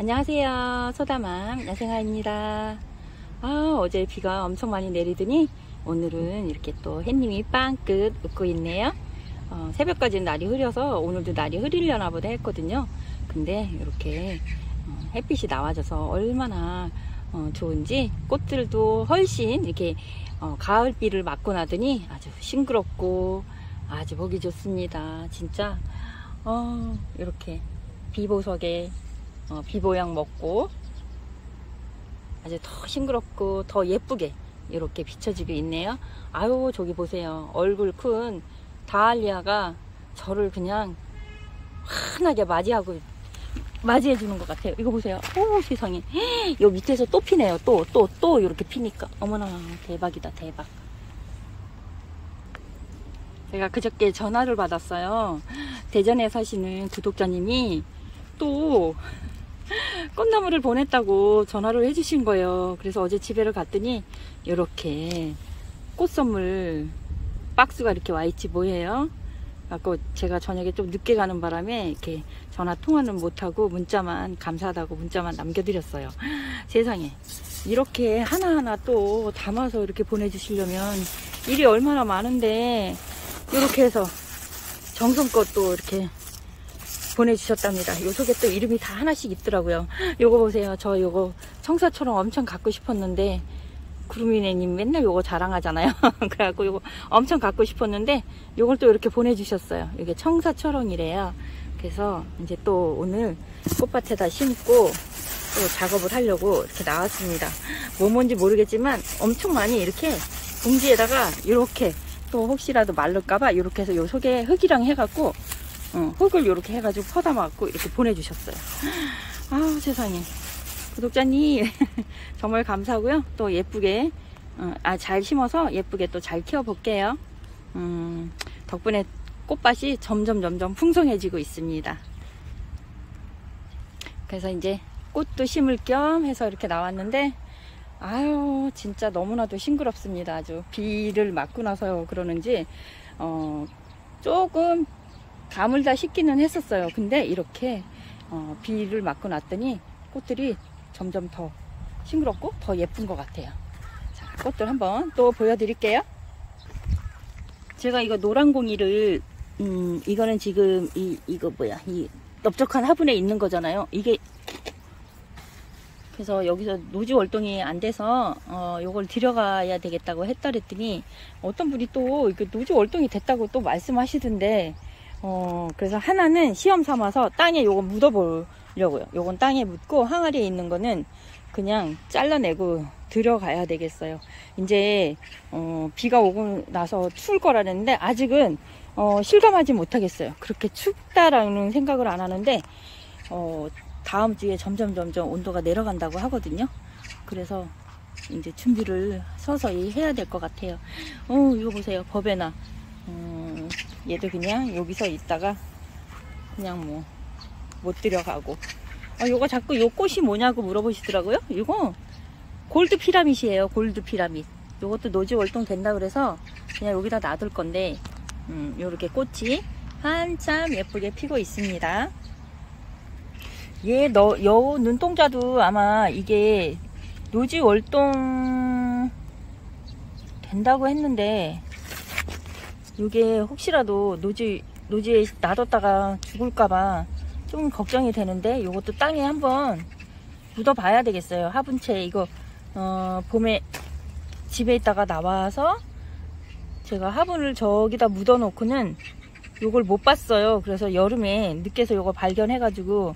안녕하세요. 소다맘 야생아입니다. 아, 어제 비가 엄청 많이 내리더니 오늘은 이렇게 또 햇님이 빵끝 웃고 있네요. 어, 새벽까지는 날이 흐려서 오늘도 날이 흐리려나 보다 했거든요. 근데 이렇게 어, 햇빛이 나와줘서 얼마나 어, 좋은지 꽃들도 훨씬 이렇게 어, 가을비를 맞고 나더니 아주 싱그럽고 아주 보기 좋습니다. 진짜 어, 이렇게 비보석에 어, 비보약 먹고 아주 더 싱그럽고 더 예쁘게 이렇게 비춰지고 있네요. 아유 저기 보세요. 얼굴 큰 다알리아가 저를 그냥 환하게 맞이하고 맞이해 주는 것 같아요. 이거 보세요. 오 세상에. 요 밑에서 또 피네요. 또 또또 이렇게 피니까 어머나 대박이다 대박. 제가 그저께 전화를 받았어요. 대전에 사시는 구독자님이 또 꽃나무를 보냈다고 전화를 해주신 거예요. 그래서 어제 집에를 갔더니 이렇게 꽃 선물 박스가 이렇게 와 있지 뭐예요? 아까 제가 저녁에 좀 늦게 가는 바람에 이렇게 전화 통화는 못하고 문자만 감사하다고 문자만 남겨드렸어요. 세상에 이렇게 하나하나 또 담아서 이렇게 보내주시려면 일이 얼마나 많은데 이렇게 해서 정성껏 또 이렇게 보내주셨답니다. 요 속에 또 이름이 다 하나씩 있더라고요. 요거 보세요. 저 요거 청사처럼 엄청 갖고 싶었는데 구름이네님 맨날 요거 자랑하잖아요. 그래갖고 요거 엄청 갖고 싶었는데 요걸 또 이렇게 보내주셨어요. 이게 청사초롱이래요. 그래서 이제 또 오늘 꽃밭에다 심고 또 작업을 하려고 이렇게 나왔습니다. 뭐 뭔지 모르겠지만 엄청 많이 이렇게 봉지에다가 이렇게 또 혹시라도 말를까봐 이렇게 해서 요 속에 흙이랑 해갖고 어, 흙을 이렇게 해가지고 퍼다 맞고 이렇게 보내주셨어요. 아 세상에 구독자님 정말 감사하고요. 또 예쁘게 어, 아, 잘 심어서 예쁘게 또 잘 키워볼게요. 음, 덕분에 꽃밭이 점점 점점 풍성해지고 있습니다. 그래서 이제 꽃도 심을 겸 해서 이렇게 나왔는데 아유 진짜 너무나도 싱그럽습니다. 아주 비를 맞고 나서 그러는지 어, 조금 가물다 식기는 했었어요. 근데 이렇게 어, 비를 맞고 났더니 꽃들이 점점 더 싱그럽고 더 예쁜 것 같아요. 자, 꽃들 한번 또 보여드릴게요. 제가 이거 노란 공이를 음, 이거는 지금 이 이거 뭐야 이 넓적한 화분에 있는 거잖아요. 이게 그래서 여기서 노지 월동이 안 돼서 어 요걸 들여가야 되겠다고 했다 그랬더니 어떤 분이 또 노지 월동이 됐다고 또 말씀하시던데 어 그래서 하나는 시험 삼아서 땅에 요거 묻어보려고요. 요건 땅에 묻고 항아리에 있는 거는 그냥 잘라내고 들어가야 되겠어요. 이제 어 비가 오고 나서 추울 거라는데 아직은 어 실감하지 못하겠어요. 그렇게 춥다라는 생각을 안 하는데 어 다음 주에 점점 점점 온도가 내려간다고 하거든요. 그래서 이제 준비를 서서히 해야 될 것 같아요. 어, 이거 보세요. 법에나. 음, 얘도 그냥 여기서 있다가 그냥 뭐 못 들여가고. 어, 요거 자꾸 요 꽃이 뭐냐고 물어보시더라고요. 이거 골드 피라밋이에요. 골드 피라밋. 요것도 노지 월동 된다 그래서 그냥 여기다 놔둘 건데, 음, 요렇게 꽃이 한참 예쁘게 피고 있습니다. 얘 너, 여우 눈동자도 아마 이게 노지 월동 된다고 했는데 이게 혹시라도 노지 노지에 놔뒀다가 죽을까봐 좀 걱정이 되는데 이것도 땅에 한번 묻어 봐야 되겠어요 화분채 이거 어, 봄에 집에 있다가 나와서 제가 화분을 저기다 묻어 놓고는 이걸 못 봤어요 그래서 여름에 늦게서 이거 발견해 가지고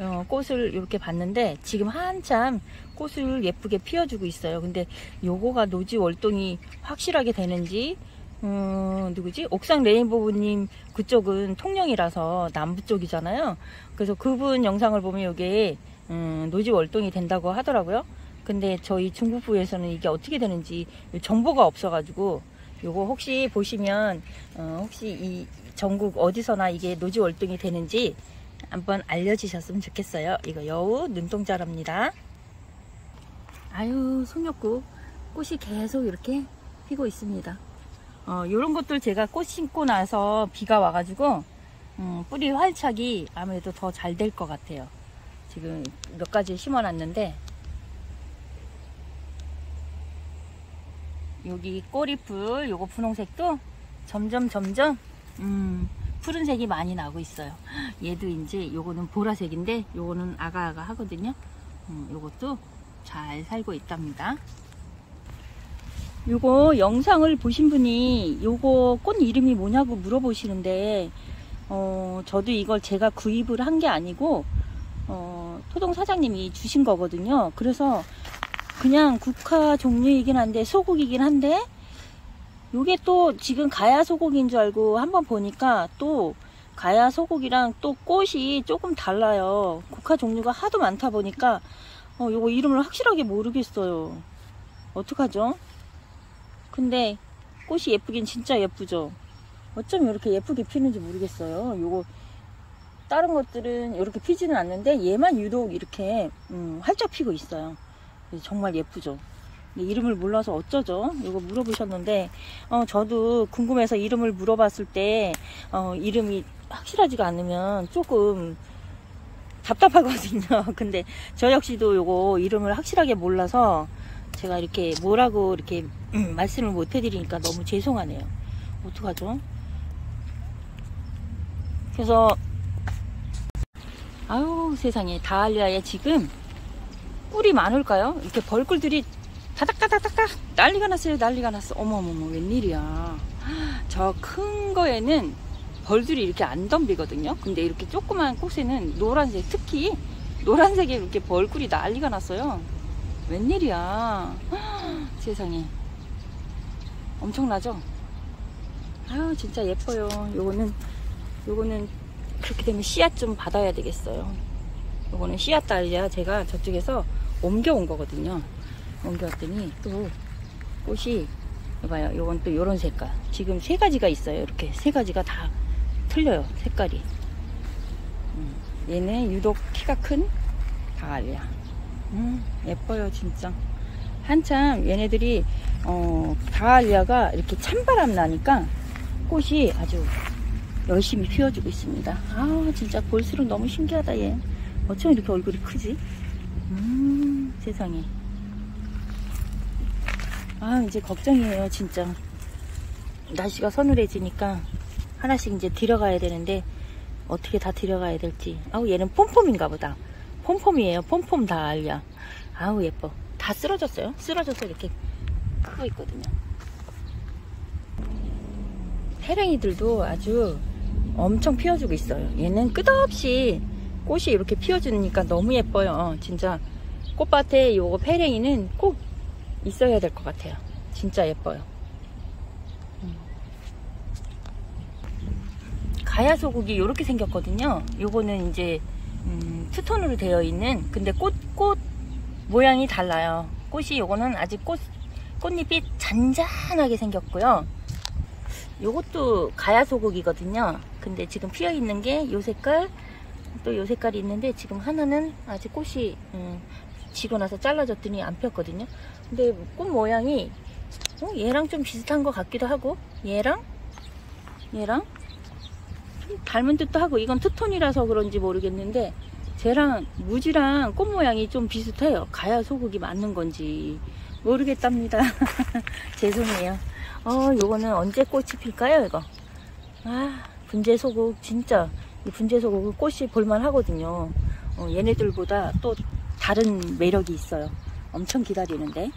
어, 꽃을 이렇게 봤는데 지금 한참 꽃을 예쁘게 피워주고 있어요. 근데 요거가 노지 월동이 확실하게 되는지 음, 누구지? 옥상 레인보우님 그쪽은 통영이라서 남부 쪽이잖아요. 그래서 그분 영상을 보면 이게 음, 노지 월동이 된다고 하더라고요. 근데 저희 중국부에서는 이게 어떻게 되는지 정보가 없어가지고 요거 혹시 보시면 어, 혹시 이 전국 어디서나 이게 노지 월동이 되는지 한번 알려주셨으면 좋겠어요. 이거 여우 눈동자랍니다. 아유 송엽구 꽃이 계속 이렇게 피고 있습니다. 어, 이런 것들 제가 꽃 심고 나서 비가 와가지고 음, 뿌리 활착이 아무래도 더 잘 될 것 같아요. 지금 몇 가지 심어놨는데 여기 꼬리풀 요거 분홍색도 점점 점점 음, 푸른색이 많이 나고 있어요. 얘도 이제 요거는 보라색인데 요거는 아가아가 하거든요. 음, 요것도 잘 살고 있답니다. 요거 영상을 보신 분이 요거 꽃 이름이 뭐냐고 물어보시는데 어, 저도 이걸 제가 구입을 한 게 아니고 어, 토동 사장님이 주신 거거든요. 그래서 그냥 국화 종류이긴 한데 소국이긴 한데 요게 또 지금 가야 소고기인 줄 알고 한번 보니까 또 가야 소고기랑 또 꽃이 조금 달라요. 국화 종류가 하도 많다 보니까 어, 요거 이름을 확실하게 모르겠어요. 어떡하죠? 근데 꽃이 예쁘긴 진짜 예쁘죠? 어쩜 이렇게 예쁘게 피는지 모르겠어요. 요거 다른 것들은 이렇게 피지는 않는데 얘만 유독 이렇게 음, 활짝 피고 있어요. 정말 예쁘죠? 이름을 몰라서 어쩌죠? 이거 물어보셨는데 어, 저도 궁금해서 이름을 물어봤을 때 어, 이름이 확실하지가 않으면 조금 답답하거든요. 근데 저 역시도 요거 이름을 확실하게 몰라서 제가 이렇게 뭐라고 이렇게 음, 말씀을 못 해드리니까 너무 죄송하네요. 어떡하죠? 그래서 아유 세상에 다알리아에 지금 꿀이 많을까요? 이렇게 벌꿀들이 다닥다닥다닥 난리가 났어요 난리가 났어 어머머머 웬일이야 저 큰 거에는 벌들이 이렇게 안 덤비거든요 근데 이렇게 조그만 꽃에는 노란색 특히 노란색에 이렇게 벌꿀이 난리가 났어요 웬일이야? 세상에. 엄청나죠? 아유 진짜 예뻐요. 요거는 요거는 그렇게 되면 씨앗 좀 받아야 되겠어요. 요거는 씨앗 달이야 제가 저쪽에서 옮겨온 거거든요. 옮겨왔더니 또 꽃이 봐요. 요건 또 요런 색깔. 지금 세 가지가 있어요. 이렇게 세 가지가 다 틀려요 색깔이. 음, 얘는 유독 키가 큰 다알리아 음, 예뻐요 진짜. 한참 얘네들이 어, 다알리아가 이렇게 찬바람 나니까 꽃이 아주 열심히 피워주고 있습니다. 아 진짜 볼수록 너무 신기하다 얘. 어쩜 이렇게 얼굴이 크지? 음 세상에. 아 이제 걱정이에요 진짜. 날씨가 서늘해지니까 하나씩 이제 들어가야 되는데 어떻게 다 들어가야 될지. 아우 얘는 폼폼인가 보다 폼폼이에요 폼폼 다 알려 아우 예뻐 다 쓰러졌어요 쓰러져서 이렇게 크고 있거든요 해랭이들도 아주 엄청 피워주고 있어요 얘는 끝없이 꽃이 이렇게 피워주니까 너무 예뻐요 진짜 꽃밭에 요거 페랭이는 꼭 있어야 될 것 같아요. 진짜 예뻐요. 음. 가야 소국이 이렇게 생겼거든요. 요거는 이제 음, 투톤으로 되어 있는 근데 꽃, 꽃 모양이 달라요. 꽃이 요거는 아직 꽃, 꽃잎이 잔잔하게 생겼고요. 요것도 가야 소국이거든요. 근데 지금 피어 있는 게 요 색깔 또 요 색깔이 있는데 지금 하나는 아직 꽃이 음, 지고 나서 잘라졌더니 안 폈거든요. 근데 꽃 모양이 어, 얘랑 좀 비슷한 것 같기도 하고 얘랑 얘랑 닮은 듯도 하고 이건 투톤이라서 그런지 모르겠는데 쟤랑 무지랑 꽃 모양이 좀 비슷해요. 가야 소국이 맞는 건지 모르겠답니다. 죄송해요. 어, 요거는 언제 꽃이 필까요, 이거? 아, 분재 소국 진짜 이 분재 소국은 꽃이 볼만 하거든요. 어, 얘네들보다 또 다른 매력이 있어요. 엄청 기다리는데.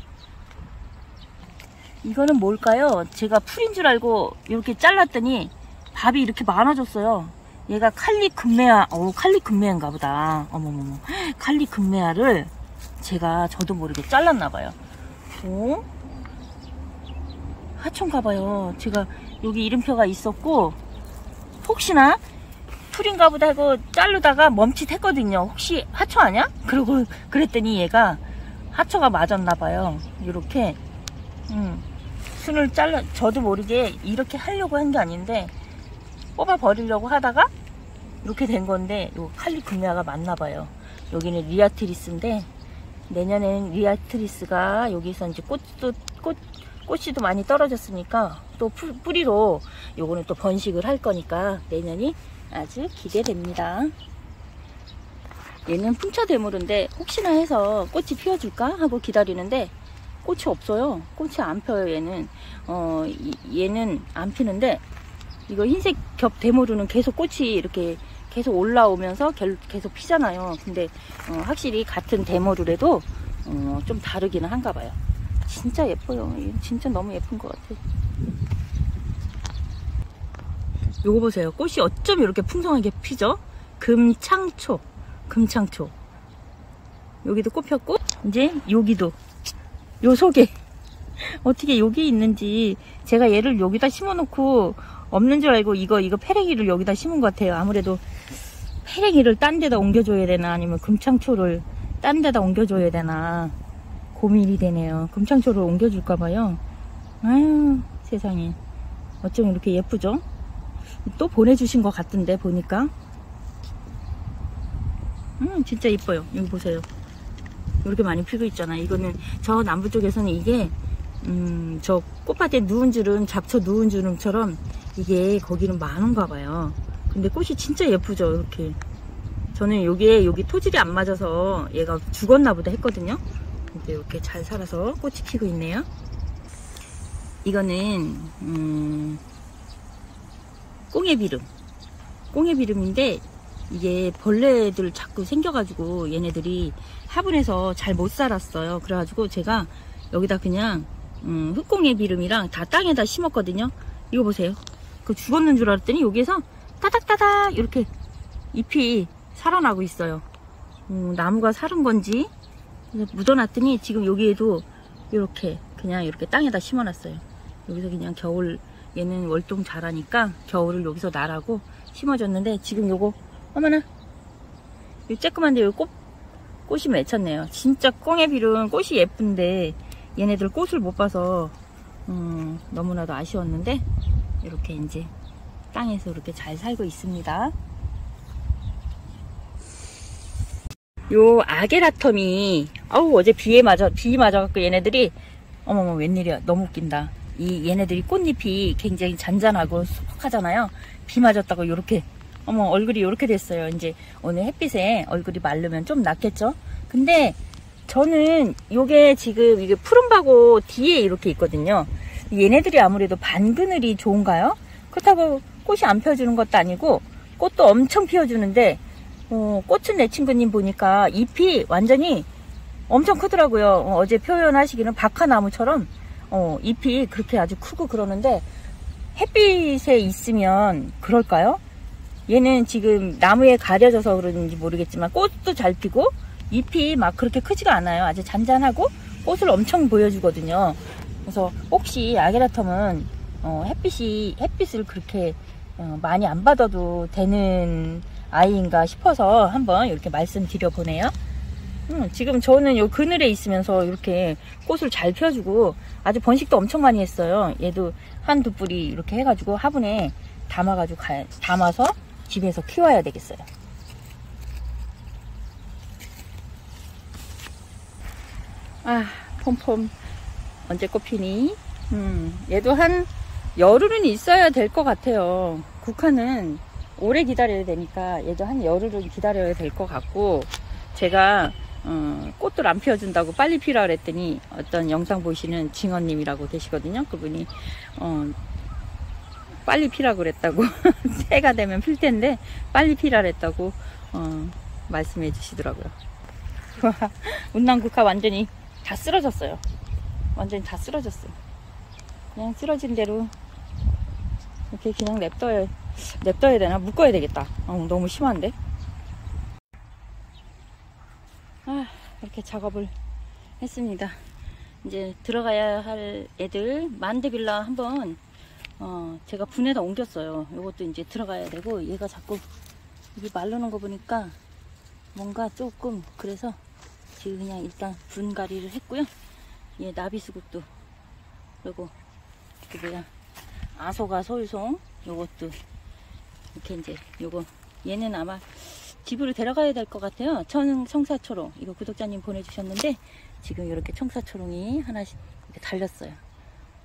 이거는 뭘까요? 제가 풀인 줄 알고 이렇게 잘랐더니 밥이 이렇게 많아졌어요. 얘가 칼리 금메아, 어 칼리 금메아인가 보다. 어머머머. 칼리 금메아를 제가 저도 모르게 잘랐나봐요. 어? 하천 가봐요. 제가 여기 이름표가 있었고, 혹시나 풀인가 보다 하고 자르다가 멈칫했거든요. 혹시 화초 아냐? 그러고 그랬더니 얘가 화초가 맞았나 봐요. 이렇게 음, 순을 잘라 저도 모르게 이렇게 하려고 한 게 아닌데 뽑아 버리려고 하다가 이렇게 된 건데 요 칼리금메아가 맞나 봐요. 여기는 리아트리스인데 내년에는 리아트리스가 여기서 이제 꽃도 꽃 꽃이도 많이 떨어졌으니까 또 뿌리로 요거는 또 번식을 할 거니까 내년이 아주 기대됩니다. 얘는 풍차 대물인데 혹시나 해서 꽃이 피어줄까 하고 기다리는데 꽃이 없어요. 꽃이 안 펴요 얘는. 어 이- 얘는 안 피는데 이거 흰색 겹 대모르는 계속 꽃이 이렇게 계속 올라오면서 결- 계속 피잖아요. 근데 어, 확실히 같은 대모르래도 어, 좀 다르기는 한가 봐요. 진짜 예뻐요. 얘 진짜 너무 예쁜 것 같아. 요거 보세요. 꽃이 어쩜 이렇게 풍성하게 피죠? 금창초. 금창초. 여기도 꽃 폈고, 이제 여기도. 요 속에. 어떻게 여기 있는지 제가 얘를 여기다 심어놓고 없는 줄 알고 이거, 이거 페랭이를 여기다 심은 것 같아요. 아무래도 페랭이를 딴 데다 옮겨줘야 되나 아니면 금창초를 딴 데다 옮겨줘야 되나 고민이 되네요. 금창초를 옮겨줄까 봐요. 아유, 세상에. 어쩜 이렇게 예쁘죠? 또 보내주신 것 같은데 보니까 음 진짜 이뻐요 여기 보세요 이렇게 많이 피고 있잖아 이거는 저 남부 쪽에서는 이게 음 저 꽃밭에 누운 주름 잡초 누운 주름처럼 이게 거기는 많은가 봐요 근데 꽃이 진짜 예쁘죠 이렇게 저는 여기에 여기 토질이 안 맞아서 얘가 죽었나 보다 했거든요 근데 이렇게 잘 살아서 꽃이 피고 있네요 이거는 음 꽁해비름. 꽁해비름인데 이게 벌레들 자꾸 생겨가지고 얘네들이 화분에서 잘 못 살았어요. 그래가지고 제가 여기다 그냥 음, 흑꽁해비름이랑 다 땅에다 심었거든요. 이거 보세요. 그 죽었는 줄 알았더니 여기에서 따닥따닥 이렇게 잎이 살아나고 있어요. 음, 나무가 살은 건지 묻어놨더니 지금 여기에도 이렇게 그냥 이렇게 땅에다 심어놨어요. 여기서 그냥 겨울 얘는 월동 잘하니까 겨울을 여기서 나라고 심어줬는데 지금 요거 어머나 이 쬐끄만데 요 꽃, 꽃이 맺혔네요 진짜 꽁해빌은 꽃이 예쁜데 얘네들 꽃을 못 봐서 음, 너무나도 아쉬웠는데 이렇게 이제 땅에서 이렇게 잘 살고 있습니다 요 아게라텀이 아우 어제 비에 맞아 비 맞아갖고 얘네들이 어머머 웬일이야 너무 웃긴다 이 얘네들이 꽃잎이 굉장히 잔잔하고 수북하잖아요. 비 맞았다고 이렇게 어머 얼굴이 이렇게 됐어요. 이제 오늘 햇빛에 얼굴이 마르면 좀 낫겠죠. 근데 저는 요게 지금 이게 푸른바고 뒤에 이렇게 있거든요. 얘네들이 아무래도 반그늘이 좋은가요? 그렇다고 꽃이 안 펴주는 것도 아니고 꽃도 엄청 피워주는데 어, 꽃은 내 친구님 보니까 잎이 완전히 엄청 크더라고요. 어, 어제 표현하시기는 박하나무처럼 어, 잎이 그렇게 아주 크고 그러는데 햇빛에 있으면 그럴까요? 얘는 지금 나무에 가려져서 그런지 모르겠지만 꽃도 잘 피고 잎이 막 그렇게 크지가 않아요. 아주 잔잔하고 꽃을 엄청 보여주거든요. 그래서 혹시 아게라텀은 어, 햇빛이 햇빛을 그렇게 어, 많이 안 받아도 되는 아이인가 싶어서 한번 이렇게 말씀드려 보네요. 음, 지금 저는 요 그늘에 있으면서 이렇게 꽃을 잘 펴주고 아주 번식도 엄청 많이 했어요. 얘도 한두 뿌리 이렇게 해가지고 화분에 담아가지고 가, 담아서 집에서 키워야 되겠어요. 아, 폼폼 언제 꽃피니? 음, 얘도 한 열흘은 있어야 될 것 같아요. 국화는 오래 기다려야 되니까 얘도 한 열흘은 기다려야 될 것 같고 제가 어, 꽃들 안 피워준다고 빨리 피라 그랬더니 어떤 영상 보시는 징어님이라고 계시거든요. 그분이 어, 빨리 피라 그랬다고 새가 되면 필 텐데 빨리 피라 그랬다고 어, 말씀해 주시더라고요. 운남국화 완전히 다 쓰러졌어요. 완전히 다 쓰러졌어요. 그냥 쓰러진 대로 이렇게 그냥 냅둬야 냅둬야 되나 묶어야 되겠다. 어, 너무 심한데. 아, 이렇게 작업을 했습니다. 이제 들어가야 할 애들 만데빌라 한번 어, 제가 분에다 옮겼어요. 이것도 이제 들어가야 되고 얘가 자꾸 이게 마르는 거 보니까 뭔가 조금 그래서 지금 그냥 일단 분갈이를 했고요. 얘 나비수국도 그리고 그 뭐야 아소가 솔송 요것도 이렇게 이제 요거 얘는 아마 집으로 데려가야 될 것 같아요. 저는 청사초롱 이거 구독자님 보내주셨는데 지금 이렇게 청사초롱이 하나씩 이렇게 달렸어요.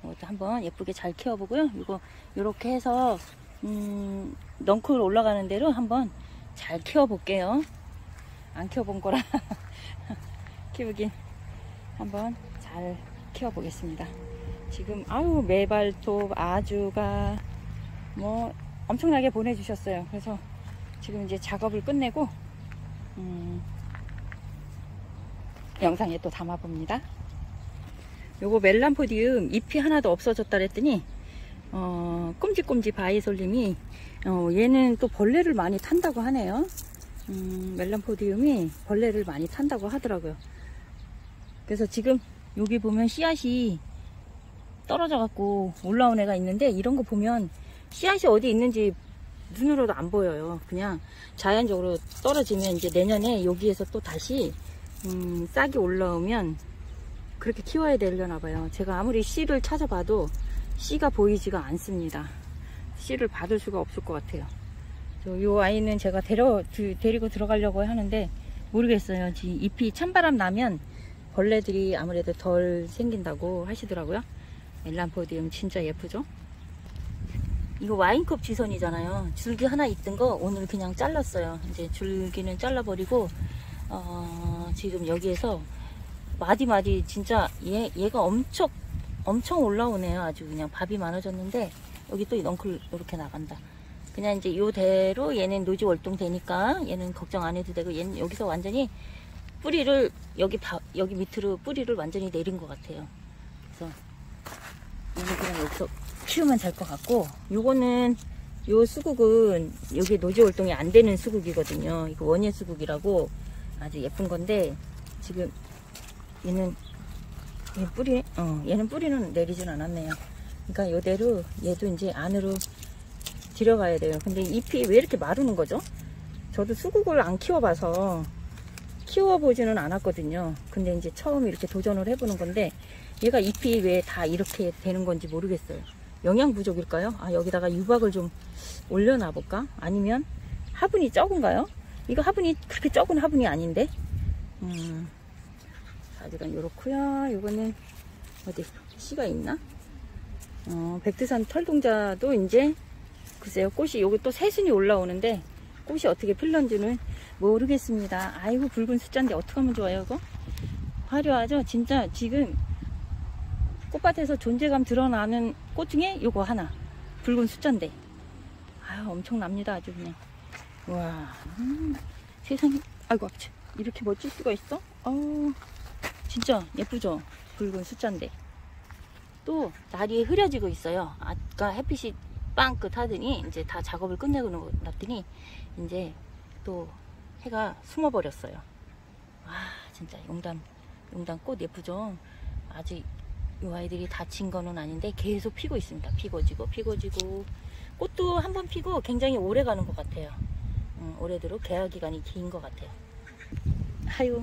이것도 한번 예쁘게 잘 키워보고요. 이거 이렇게 해서 음, 넝쿨 올라가는 대로 한번 잘 키워볼게요. 안 키워본 거라 키우긴 한번 잘 키워보겠습니다. 지금 아유 메발톱 아주가 뭐 엄청나게 보내주셨어요. 그래서 지금 이제 작업을 끝내고 음, 영상에 또 담아봅니다. 요거 멜란포디움 잎이 하나도 없어졌다 그랬더니 어, 꼼지꼼지 바이솔님이 어, 얘는 또 벌레를 많이 탄다고 하네요. 음, 멜란포디움이 벌레를 많이 탄다고 하더라고요. 그래서 지금 여기 보면 씨앗이 떨어져 갖고 올라온 애가 있는데 이런 거 보면 씨앗이 어디 있는지 눈으로도 안 보여요. 그냥 자연적으로 떨어지면 이제 내년에 여기에서 또 다시 음, 싹이 올라오면 그렇게 키워야 되려나 봐요. 제가 아무리 씨를 찾아봐도 씨가 보이지가 않습니다. 씨를 받을 수가 없을 것 같아요. 저요 아이는 제가 데려, 드- 데리고 들어가려고 하는데 모르겠어요. 지- 잎이 찬바람 나면 벌레들이 아무래도 덜 생긴다고 하시더라고요. 멜란포디움 진짜 예쁘죠? 이거 와인컵 지선이잖아요. 줄기 하나 있던 거 오늘 그냥 잘랐어요. 이제 줄기는 잘라버리고 어, 지금 여기에서 마디마디 진짜 얘, 얘가 엄청 엄청 올라오네요. 아주 그냥 밥이 많아졌는데 여기 또 넝클 이렇게 나간다. 그냥 이제 요대로 얘는 노지 월동 되니까 얘는 걱정 안 해도 되고 얘는 여기서 완전히 뿌리를 여기 바, 여기 밑으로 뿌리를 완전히 내린 것 같아요. 그래서 얘는 그냥 여기서 키우면 될 것 같고 요거는 요 수국은 여기 노지 월동이 안 되는 수국이거든요. 이거 원예 수국이라고 아주 예쁜 건데 지금 얘는 얘 뿌리 어 얘는 뿌리는 내리진 않았네요. 그러니까 요대로 얘도 이제 안으로 들어가야 돼요. 근데 잎이 왜 이렇게 마르는 거죠? 저도 수국을 안 키워봐서 키워보지는 않았거든요. 근데 이제 처음 이렇게 도전을 해보는 건데 얘가 잎이 왜 다 이렇게 되는 건지 모르겠어요. 영양 부족일까요? 아 여기다가 유박을 좀 올려놔 볼까? 아니면 화분이 적은가요? 이거 화분이 그렇게 적은 화분이 아닌데 음, 아직은 요렇고요 요거는 어디 씨가 있나? 어, 백두산 털동자도 이제 글쎄요 꽃이 여기 또 새순이 올라오는데 꽃이 어떻게 필런지는 모르겠습니다. 아이고 붉은 숫자인데 어떡하면 좋아요 이거? 화려하죠? 진짜 지금 꽃밭에서 존재감 드러나는 꽃 중에 요거 하나. 붉은 숫자인데. 아유 엄청납니다 아주 그냥. 와 음, 세상에. 아이고 이렇게 멋질 수가 있어? 어우 진짜 예쁘죠? 붉은 숫자인데. 또 날이 흐려지고 있어요. 아까 햇빛이 빵끝 하더니 이제 다 작업을 끝내고 났더니 이제 또 해가 숨어버렸어요. 와 진짜 용담 용담 꽃 예쁘죠? 아직 이 아이들이 다친 거는 아닌데 계속 피고 있습니다. 피고 지고 피고 지고. 꽃도 한 번 피고 굉장히 오래 가는 것 같아요. 음, 올해대로 개화 기간이 긴 것 같아요. 아유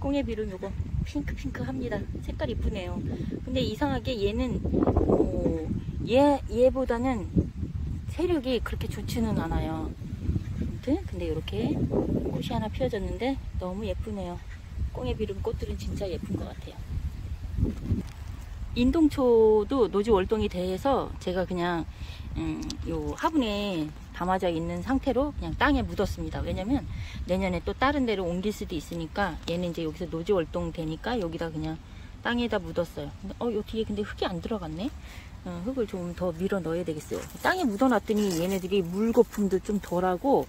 꽁예비름 요거 핑크핑크 합니다. 색깔 이쁘네요. 근데 이상하게 얘는 어, 얘, 얘보다는 세력이 그렇게 좋지는 않아요 아무튼 근데 이렇게 꽃이 하나 피어졌는데 너무 예쁘네요 꽁예비름 꽃들은 진짜 예쁜 것 같아요 인동초도 노지 월동이 돼서 제가 그냥 음, 요 화분에 담아져 있는 상태로 그냥 땅에 묻었습니다. 왜냐면 내년에 또 다른 데로 옮길 수도 있으니까 얘는 이제 여기서 노지 월동 되니까 여기다 그냥 땅에다 묻었어요. 근데 어, 요 뒤에 근데 흙이 안 들어갔네. 어, 흙을 좀 더 밀어 넣어야 되겠어요. 땅에 묻어놨더니 얘네들이 물 거품도 좀 덜하고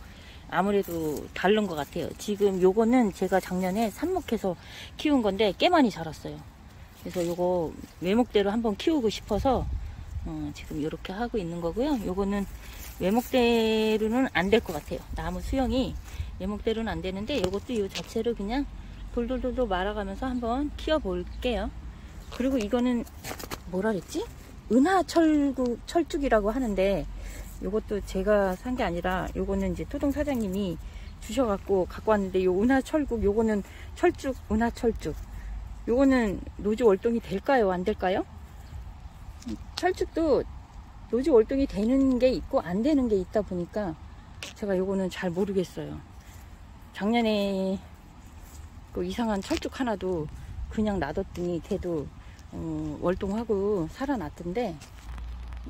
아무래도 다른 것 같아요. 지금 요거는 제가 작년에 삽목해서 키운 건데 꽤 많이 자랐어요. 그래서 요거 외목대로 한번 키우고 싶어서 어, 지금 이렇게 하고 있는 거고요. 요거는 외목대로는 안 될 것 같아요. 나무 수영이 외목대로는 안 되는데 요것도 요 자체로 그냥 돌돌돌돌 말아가면서 한번 키워 볼게요. 그리고 이거는 뭐라 그랬지? 은하철구 철쭉이라고 하는데 요것도 제가 산 게 아니라 요거는 이제 토동 사장님이 주셔갖고 갖고 왔는데 요 은하철국 요거는 철쭉 은하철쭉 요거는 노지 월동이 될까요? 안 될까요? 철쭉도 노지 월동이 되는 게 있고 안 되는 게 있다 보니까 제가 요거는 잘 모르겠어요. 작년에 그 이상한 철쭉 하나도 그냥 놔뒀더니 걔도 어, 월동하고 살아났던데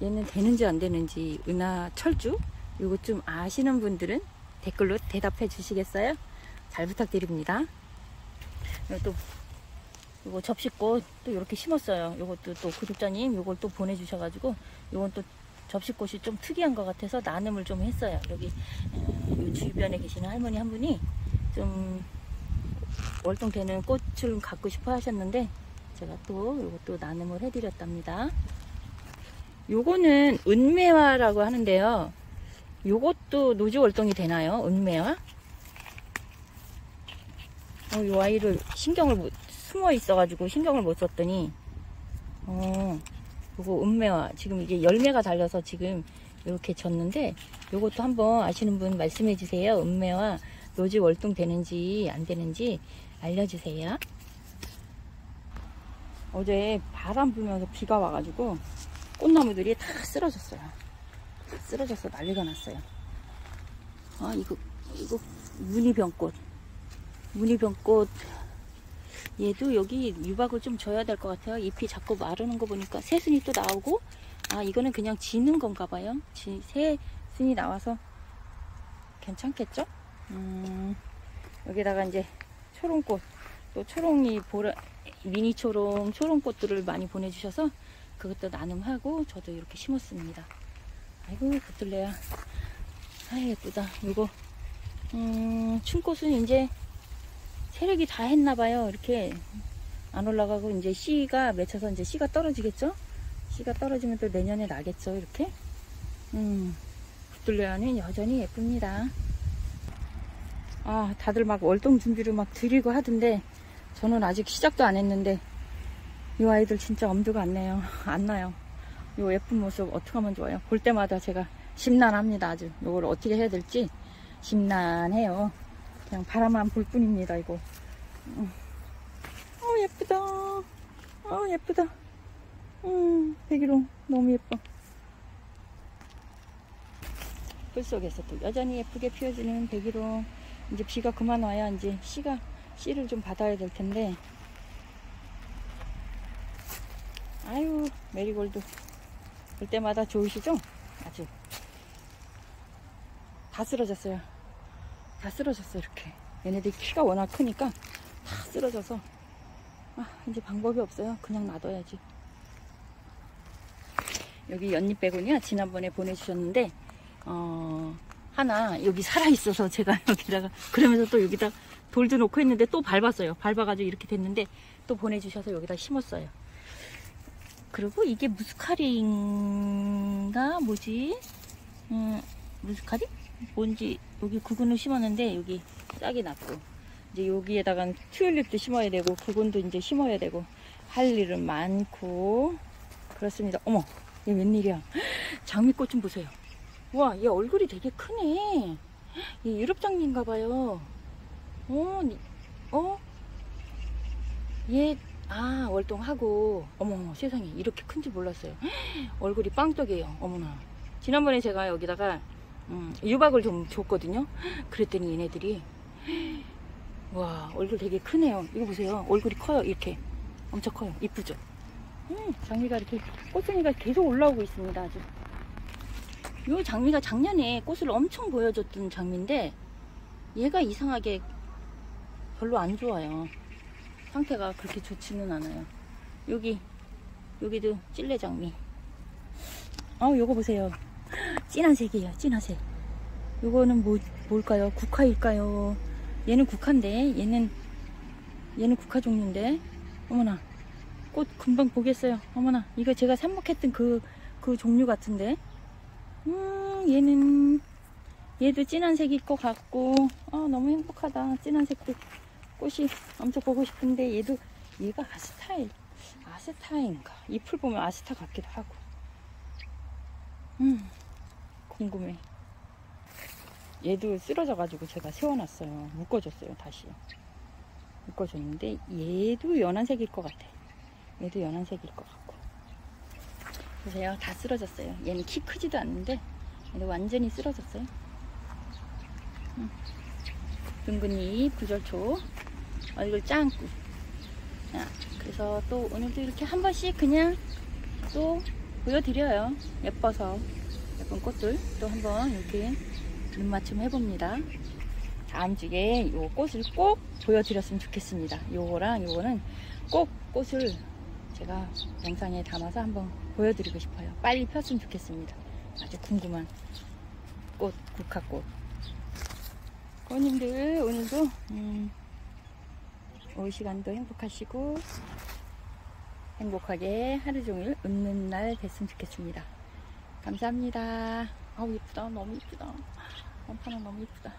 얘는 되는지 안 되는지 은하 철쭉 요거 좀 아시는 분들은 댓글로 대답해 주시겠어요? 잘 부탁드립니다. 또 이거 접시꽃 또 이렇게 심었어요. 이것도 또 구독자님 이걸 또 보내주셔가지고 이건 또 접시꽃이 좀 특이한 것 같아서 나눔을 좀 했어요. 여기 어, 이 주변에 계시는 할머니 한 분이 좀 월동되는 꽃을 갖고 싶어 하셨는데 제가 또 이것도 나눔을 해드렸답니다. 요거는 은매화라고 하는데요. 요것도 노지 월동이 되나요? 은매화? 어, 이 아이를 신경을 못, 숨어 있어가지고 신경을 못 썼더니, 어, 요거 은매화. 지금 이게 열매가 달려서 지금 이렇게 졌는데, 요것도 한번 아시는 분 말씀해 주세요. 은매화 노지 월동 되는지 안 되는지 알려주세요. 어제 바람 불면서 비가 와가지고 꽃나무들이 다 쓰러졌어요. 다 쓰러져서 난리가 났어요. 아, 이거, 이거, 무늬병꽃. 무늬병꽃. 얘도 여기 유박을 좀 줘야 될 것 같아요. 잎이 자꾸 마르는 거 보니까 새순이 또 나오고, 아, 이거는 그냥 지는 건가 봐요. 지, 새순이 나와서 괜찮겠죠? 음, 여기다가 이제 초롱꽃, 또 초롱이 보라, 미니 초롱, 초롱꽃들을 많이 보내주셔서 그것도 나눔하고 저도 이렇게 심었습니다. 아이고, 붙들래야. 아, 예쁘다. 이거, 음, 춘꽃은 이제 세력이 다 했나봐요. 이렇게 안 올라가고 이제 씨가 맺혀서 이제 씨가 떨어지겠죠? 씨가 떨어지면 또 내년에 나겠죠? 이렇게. 음, 붙들려야는 여전히 예쁩니다. 아, 다들 막 월동 준비를 막 드리고 하던데 저는 아직 시작도 안 했는데 이 아이들 진짜 엄두가 안 나요. 안 나요. 이 예쁜 모습 어떻게 하면 좋아요? 볼 때마다 제가 심란합니다. 아주 이걸 어떻게 해야 될지 심란해요. 그냥 바라만 볼 뿐입니다. 이거. 음. 어 예쁘다. 어 예쁘다. 음 백일홍 너무 예뻐. 풀 속에서 또 여전히 예쁘게 피어지는 백일홍. 이제 비가 그만 와야 이제 씨가 씨를 좀 받아야 될 텐데. 아유 메리골드 볼 때마다 좋으시죠? 아주 다 쓰러졌어요. 다 쓰러졌어 이렇게. 얘네들이 키가 워낙 크니까 다 쓰러져서 아 이제 방법이 없어요. 그냥 놔둬야지. 여기 연잎 빼고요 지난번에 보내주셨는데 어 하나 여기 살아있어서 제가 여기다가 그러면서 또 여기다 돌도 놓고 했는데 또 밟았어요. 밟아가지고 이렇게 됐는데 또 보내주셔서 여기다 심었어요. 그리고 이게 무스카리인가 뭐지? 음, 무스카리? 뭔지 여기 구근을 심었는데 여기 싹이 났고 이제 여기에다가 튤립도 심어야 되고 구근도 이제 심어야 되고 할 일은 많고 그렇습니다. 어머, 얘 웬일이야? 장미꽃 좀 보세요. 와, 얘 얼굴이 되게 크네. 얘 유럽 장미인가 봐요. 어, 어? 얘, 아, 월동하고, 어머, 세상에, 이렇게 큰지 몰랐어요. 얼굴이 빵떡이에요. 어머나. 지난번에 제가 여기다가, 음, 유박을 좀 줬거든요. 그랬더니 얘네들이, 와, 얼굴 되게 크네요. 이거 보세요. 얼굴이 커요. 이렇게. 엄청 커요. 이쁘죠? 음, 장미가 이렇게, 꽃송이가 계속 올라오고 있습니다. 아주. 이 장미가 작년에 꽃을 엄청 보여줬던 장미인데, 얘가 이상하게 별로 안 좋아요. 상태가 그렇게 좋지는 않아요. 여기, 여기도 찔레 장미. 어, 요거 보세요. 진한 색이에요, 진한 색. 요거는 뭐, 뭘까요? 국화일까요? 얘는 국화인데, 얘는, 얘는 국화 종류인데. 어머나. 꽃 금방 보겠어요. 어머나. 이거 제가 삽목했던 그, 그 종류 같은데. 음, 얘는, 얘도 진한 색일 것 같고, 아, 너무 행복하다. 진한 색도. 꽃이 엄청 보고 싶은데 얘도 얘가 아스타일 아스타인가? 잎을 보면 아스타 같기도 하고. 음 궁금해. 얘도 쓰러져 가지고 제가 세워놨어요. 묶어줬어요 다시. 묶어줬는데 얘도 연한색일 것 같아. 얘도 연한색일 것 같고. 보세요. 다 쓰러졌어요. 얘는 키 크지도 않는데 얘도 완전히 쓰러졌어요. 음. 둥근잎 구절초 얼굴 짱구 자, 그래서 또 오늘도 이렇게 한 번씩 그냥 또 보여드려요 예뻐서 예쁜 꽃들 또 한번 이렇게 눈맞춤 해봅니다 다음 주에 요 꽃을 꼭 보여드렸으면 좋겠습니다. 요거랑 요거는 꼭 꽃을 제가 영상에 담아서 한번 보여드리고 싶어요. 빨리 폈으면 좋겠습니다. 아주 궁금한 꽃, 국화꽃. 꽃님들 오늘도 음, 오후 시간도 행복하시고 행복하게 하루 종일 웃는 날 됐으면 좋겠습니다. 감사합니다. 아우 예쁘다. 너무 예쁘다. 원판은 너무 예쁘다.